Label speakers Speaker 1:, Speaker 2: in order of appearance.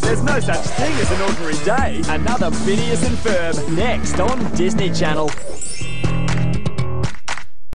Speaker 1: There's no such thing as an ordinary day. Another Phineas and Ferb next on Disney Channel.